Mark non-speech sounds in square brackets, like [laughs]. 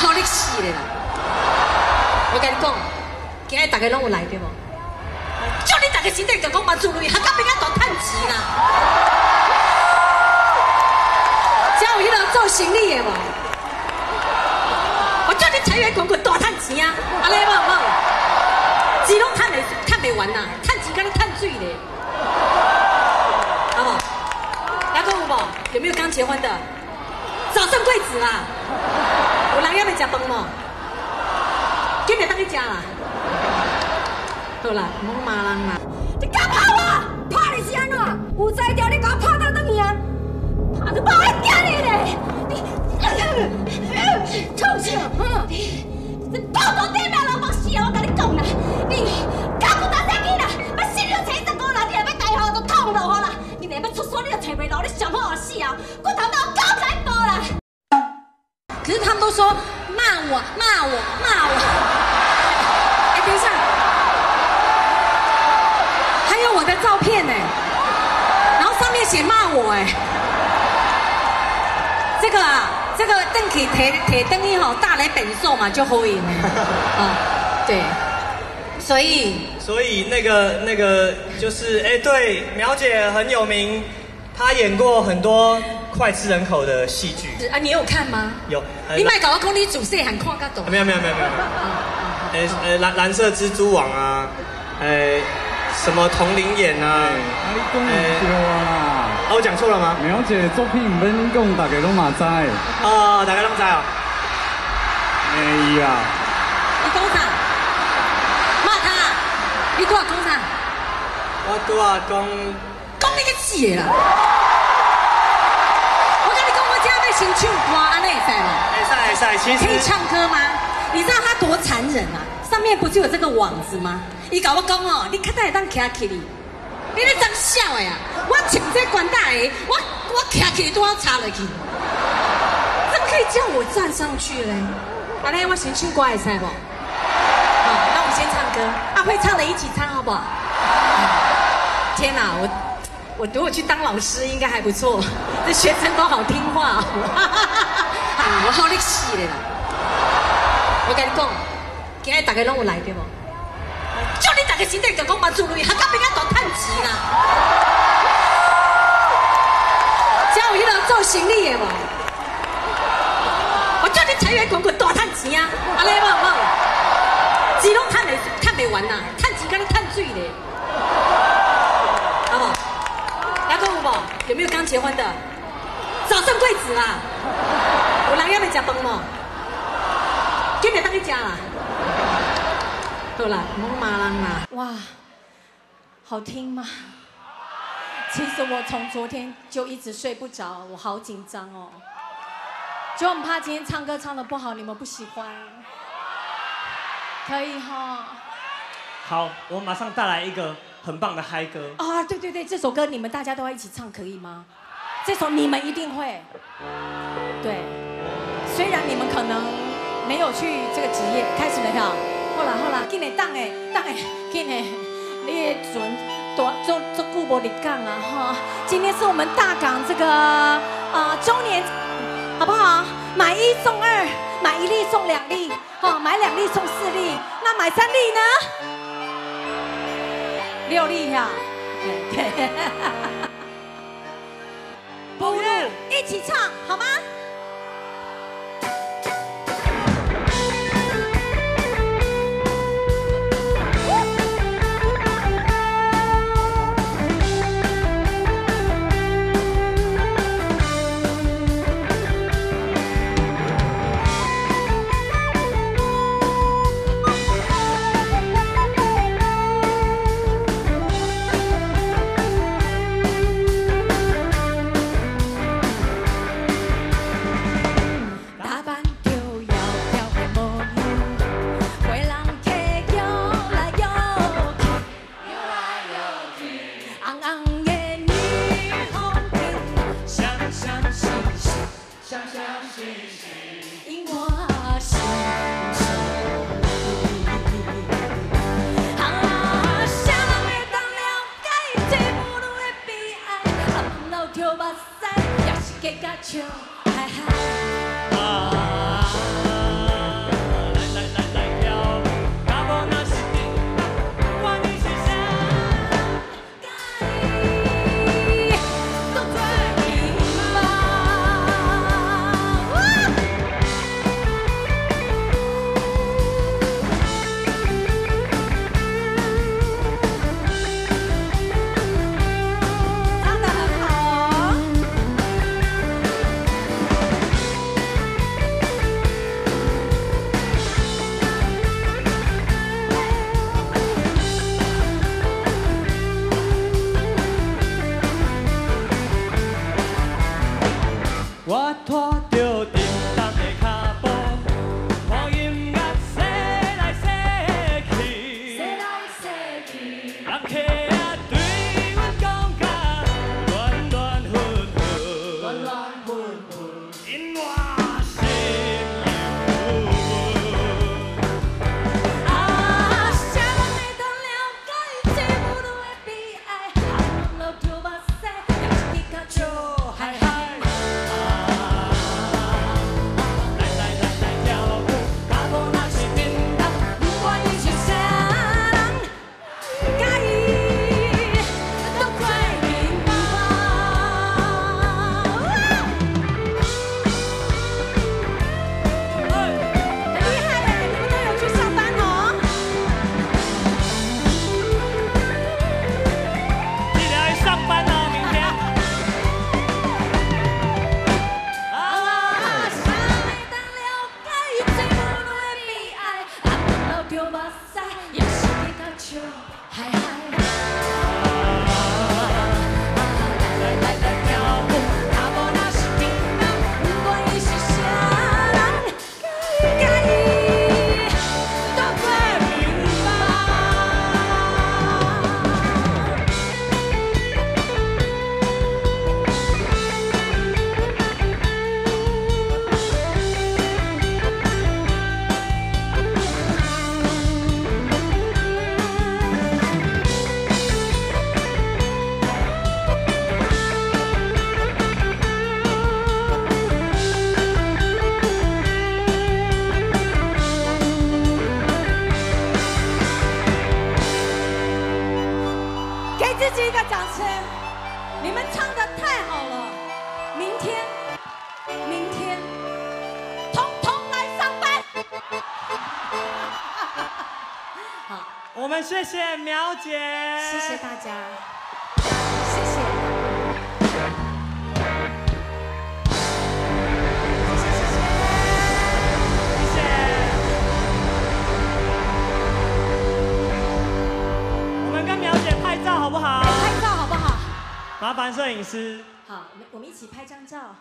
好你死咧啦！我跟你讲，今日大家拢有来对无？叫你大家身体健康嘛，注意，还到边个大趁钱啦？才有迄个做生意的无？我叫你财源滚滚大趁钱啊！安尼无无？钱拢趁未趁未完呐，趁钱跟你趁水咧，好不？来讲有无？有没有刚结婚的？早生贵子啦！有人要来吃饭吗？今日等你吃啦。好啦，唔好骂人啦。你敢怕我？怕你是安怎？有才调你敢怕到等去啊！怕你怕我惊你嘞！你，臭小子！哼，骂我骂我。哎，等一下，还有我的照片呢，然后上面写骂我哎。这个啊，这个邓启铁铁灯一吼，大来本寿嘛就好赢啊，对，所以所以那个那个就是哎，对，苗姐很有名，她演过很多脍炙人口的戏剧。啊，你有看吗？有。呃你卖搞我讲你主戏很看个懂。没有没有没有没有没有。呃呃蓝蓝色蜘蛛网啊，呃什么同龄眼啊，啊，你讲唔对啊！啊我讲错了吗？苗姐作品唔免讲，大家都嘛知。哦，大家拢知哦。哎呀，你讲啥？骂他，你多少讲啥？我拄啊讲，讲你个死的啦！我跟你讲，我家要先唱歌，安尼会使吗？哎赛赛，其实可以唱歌吗？你知道他多残忍啊？上面不就有这个网子吗？伊搞我讲哦，你看他会当徛起你，你咧真笑的呀！我穿这管大的，我我徛起都要插落去，怎么可以叫我站上去嘞？安尼我先唱歌会使不？好，那我们先唱歌，啊会唱的一起唱好不好？天哪，我我如果去当老师应该还不错，这学生都好听话、哦。[laughs] 啊，我好你死的啦！我跟你讲，今日大家拢有来对无？叫你大家身体健康嘛，注意，还到边个大趁钱啦？才有迄个做生意的无？我叫你财源滚滚大趁钱啊！安尼无无？钱拢趁未趁未完呐，趁钱跟你趁水咧，有？没有刚结婚的？早生贵子啦！有人要来食饭无？今日等你食啦。好啦，唔好骂人啦。哇，好听吗？其实我从昨天就一直睡不着，我好紧张哦。就很怕今天唱歌唱的不好，你们不喜欢。可以哈。好，我马上带来一个很棒的嗨歌。啊，对对对，这首歌你们大家都要一起唱，可以吗？这首你们一定会。对，虽然你们可能没有去这个职业，开始了哈。好啦好啦，紧的等的等的，紧的，你的准多做做顾博里港啊哈。今天是我们大港这个啊、呃周年，好不好？买一送二，买一粒送两粒，哈、买两粒送四粒，那买三粒呢？六力呀、哎 [laughs] 对。[laughs] 不如一起唱好吗？ 좁혀봤어. 야식게 가죠. 하하. 아. What, what? 我们谢谢苗姐，谢谢大家，谢谢。谢谢。我们跟苗姐拍照好不好？拍照好不好？麻烦摄影师。好，我们我们一起拍张照。